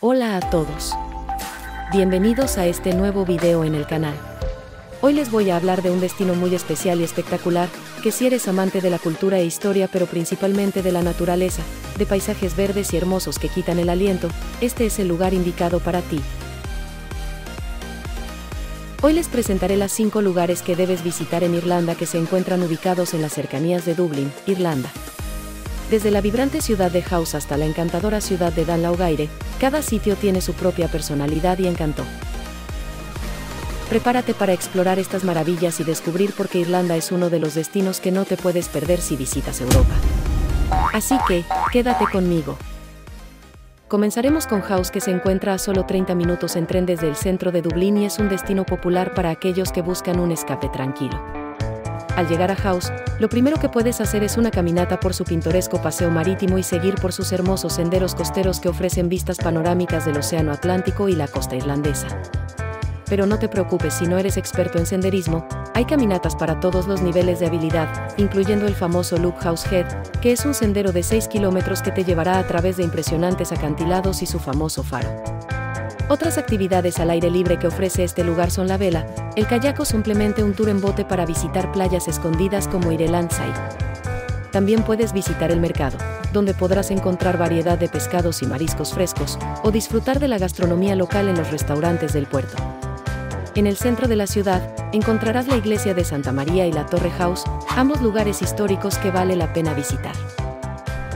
Hola a todos. Bienvenidos a este nuevo video en el canal. Hoy les voy a hablar de un destino muy especial y espectacular, que si eres amante de la cultura e historia pero principalmente de la naturaleza, de paisajes verdes y hermosos que quitan el aliento, este es el lugar indicado para ti. Hoy les presentaré las 5 lugares que debes visitar en Irlanda que se encuentran ubicados en las cercanías de Dublín, Irlanda. Desde la vibrante ciudad de House hasta la encantadora ciudad de Danlaugaire, cada sitio tiene su propia personalidad y encanto. Prepárate para explorar estas maravillas y descubrir por qué Irlanda es uno de los destinos que no te puedes perder si visitas Europa. Así que, quédate conmigo. Comenzaremos con House que se encuentra a solo 30 minutos en tren desde el centro de Dublín y es un destino popular para aquellos que buscan un escape tranquilo. Al llegar a House, lo primero que puedes hacer es una caminata por su pintoresco paseo marítimo y seguir por sus hermosos senderos costeros que ofrecen vistas panorámicas del Océano Atlántico y la costa irlandesa. Pero no te preocupes si no eres experto en senderismo, hay caminatas para todos los niveles de habilidad, incluyendo el famoso Loop House Head, que es un sendero de 6 kilómetros que te llevará a través de impresionantes acantilados y su famoso faro. Otras actividades al aire libre que ofrece este lugar son la vela, el kayak o simplemente un tour en bote para visitar playas escondidas como Irelandside. También puedes visitar el mercado, donde podrás encontrar variedad de pescados y mariscos frescos, o disfrutar de la gastronomía local en los restaurantes del puerto. En el centro de la ciudad, encontrarás la iglesia de Santa María y la Torre House, ambos lugares históricos que vale la pena visitar.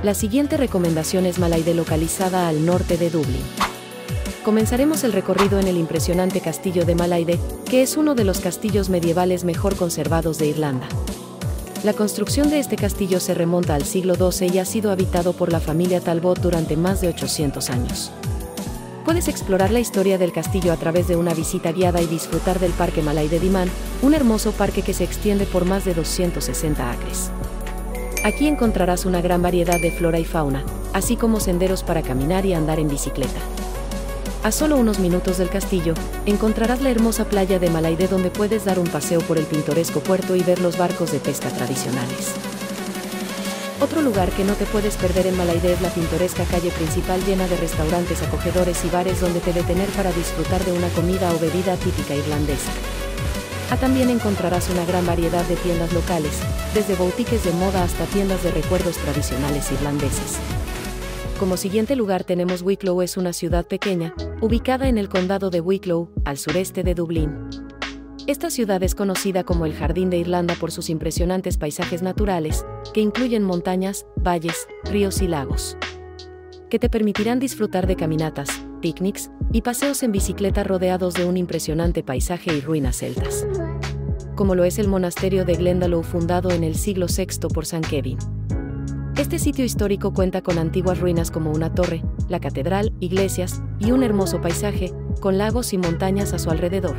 La siguiente recomendación es Malaide localizada al norte de Dublín. Comenzaremos el recorrido en el impresionante castillo de Malaide, que es uno de los castillos medievales mejor conservados de Irlanda. La construcción de este castillo se remonta al siglo XII y ha sido habitado por la familia Talbot durante más de 800 años. Puedes explorar la historia del castillo a través de una visita guiada y disfrutar del Parque Malaide Dimán, un hermoso parque que se extiende por más de 260 acres. Aquí encontrarás una gran variedad de flora y fauna, así como senderos para caminar y andar en bicicleta. A solo unos minutos del castillo, encontrarás la hermosa playa de Malaide donde puedes dar un paseo por el pintoresco puerto y ver los barcos de pesca tradicionales. Otro lugar que no te puedes perder en Malaide es la pintoresca calle principal llena de restaurantes acogedores y bares donde te detener para disfrutar de una comida o bebida típica irlandesa. Ah, también encontrarás una gran variedad de tiendas locales, desde boutiques de moda hasta tiendas de recuerdos tradicionales irlandeses. Como siguiente lugar tenemos Wicklow es una ciudad pequeña, ubicada en el condado de Wicklow, al sureste de Dublín. Esta ciudad es conocida como el Jardín de Irlanda por sus impresionantes paisajes naturales, que incluyen montañas, valles, ríos y lagos, que te permitirán disfrutar de caminatas, picnics y paseos en bicicleta rodeados de un impresionante paisaje y ruinas celtas. Como lo es el monasterio de Glendalough fundado en el siglo VI por San Kevin. Este sitio histórico cuenta con antiguas ruinas como una torre, la catedral, iglesias y un hermoso paisaje, con lagos y montañas a su alrededor.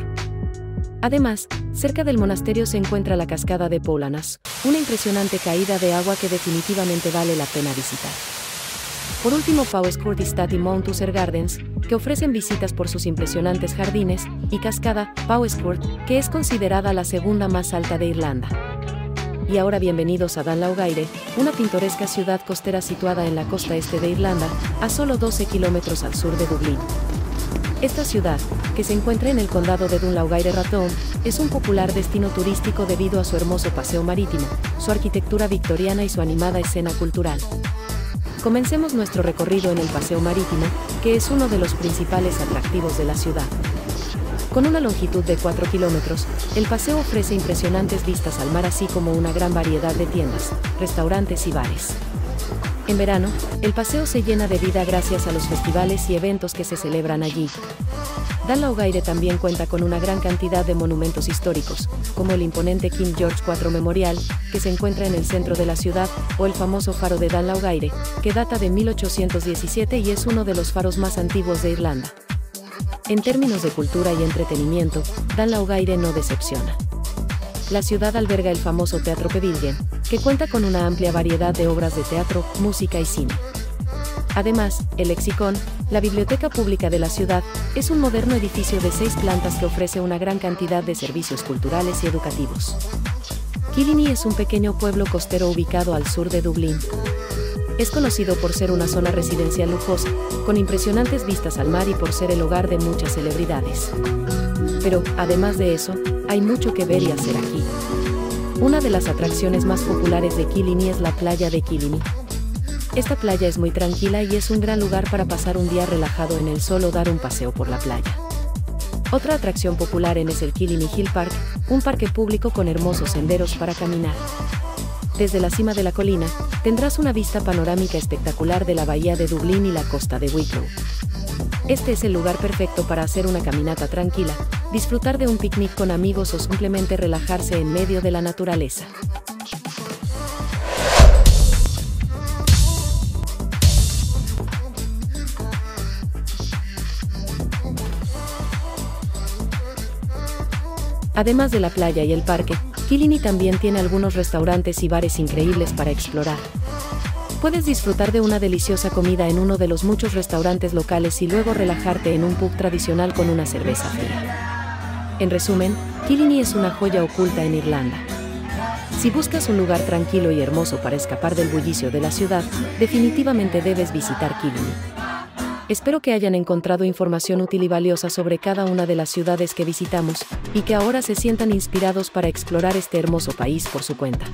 Además, cerca del monasterio se encuentra la cascada de Polanas, una impresionante caída de agua que definitivamente vale la pena visitar. Por último, Powescourt Estate y Mount User Gardens, que ofrecen visitas por sus impresionantes jardines, y cascada, Powescourt, que es considerada la segunda más alta de Irlanda y ahora bienvenidos a Danlaugaire, una pintoresca ciudad costera situada en la costa este de Irlanda, a solo 12 kilómetros al sur de Dublín. Esta ciudad, que se encuentra en el condado de Dunlaugaire Ratón, es un popular destino turístico debido a su hermoso paseo marítimo, su arquitectura victoriana y su animada escena cultural. Comencemos nuestro recorrido en el paseo marítimo, que es uno de los principales atractivos de la ciudad. Con una longitud de 4 kilómetros, el paseo ofrece impresionantes vistas al mar así como una gran variedad de tiendas, restaurantes y bares. En verano, el paseo se llena de vida gracias a los festivales y eventos que se celebran allí. Danlaugaire también cuenta con una gran cantidad de monumentos históricos, como el imponente King George IV Memorial, que se encuentra en el centro de la ciudad, o el famoso faro de Danlaugaire, que data de 1817 y es uno de los faros más antiguos de Irlanda. En términos de cultura y entretenimiento, Danlaugaire no decepciona. La ciudad alberga el famoso Teatro Pavilion, que cuenta con una amplia variedad de obras de teatro, música y cine. Además, el Lexicon, la biblioteca pública de la ciudad, es un moderno edificio de seis plantas que ofrece una gran cantidad de servicios culturales y educativos. Killiney es un pequeño pueblo costero ubicado al sur de Dublín. Es conocido por ser una zona residencial lujosa, con impresionantes vistas al mar y por ser el hogar de muchas celebridades. Pero, además de eso, hay mucho que ver y hacer aquí. Una de las atracciones más populares de Kilini es la playa de Kilini. Esta playa es muy tranquila y es un gran lugar para pasar un día relajado en el sol o dar un paseo por la playa. Otra atracción popular en es el Kilini Hill Park, un parque público con hermosos senderos para caminar. Desde la cima de la colina, tendrás una vista panorámica espectacular de la bahía de Dublín y la costa de Wicklow. Este es el lugar perfecto para hacer una caminata tranquila, disfrutar de un picnic con amigos o simplemente relajarse en medio de la naturaleza. Además de la playa y el parque, Kilini también tiene algunos restaurantes y bares increíbles para explorar. Puedes disfrutar de una deliciosa comida en uno de los muchos restaurantes locales y luego relajarte en un pub tradicional con una cerveza fría. En resumen, Kilini es una joya oculta en Irlanda. Si buscas un lugar tranquilo y hermoso para escapar del bullicio de la ciudad, definitivamente debes visitar Kilini. Espero que hayan encontrado información útil y valiosa sobre cada una de las ciudades que visitamos, y que ahora se sientan inspirados para explorar este hermoso país por su cuenta.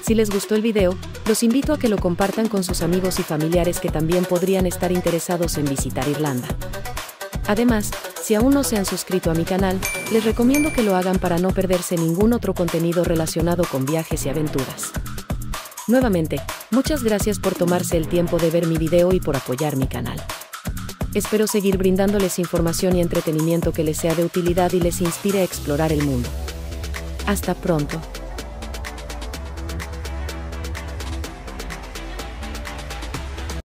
Si les gustó el video, los invito a que lo compartan con sus amigos y familiares que también podrían estar interesados en visitar Irlanda. Además, si aún no se han suscrito a mi canal, les recomiendo que lo hagan para no perderse ningún otro contenido relacionado con viajes y aventuras. Nuevamente, muchas gracias por tomarse el tiempo de ver mi video y por apoyar mi canal. Espero seguir brindándoles información y entretenimiento que les sea de utilidad y les inspire a explorar el mundo. Hasta pronto.